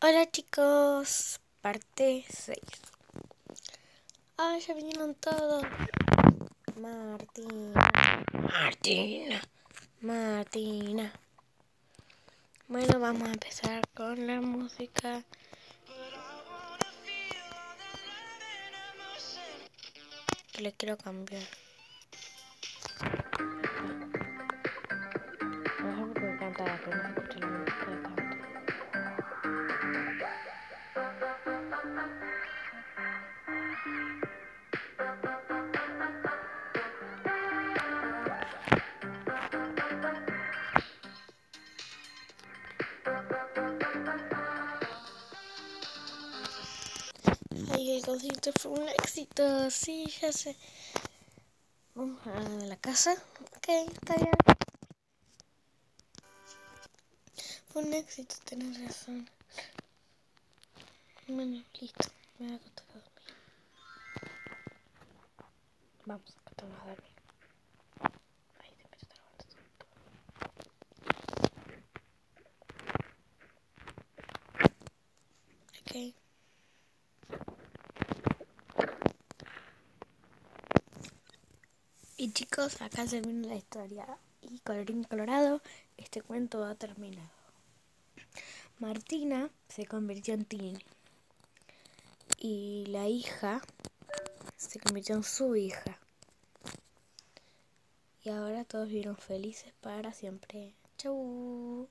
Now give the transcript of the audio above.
Hola chicos, parte 6. Ah, ya vinieron todos. Martina, Martina, Martina. Bueno, vamos a empezar con la música. Le quiero cambiar. Ay, el concierto fue un éxito, sí, ya sé. Vamos a la casa. Ok, está bien. Fue un éxito, tenés razón. Bueno, listo. Me voy a acostar a dormir. Vamos a a dormir. Ahí se empezó a grabar todo. Ok. Y chicos, acá se viene la historia. Y colorín colorado, este cuento ha terminado. Martina se convirtió en Tini. Y la hija se convirtió en su hija. Y ahora todos vivieron felices para siempre. Chau.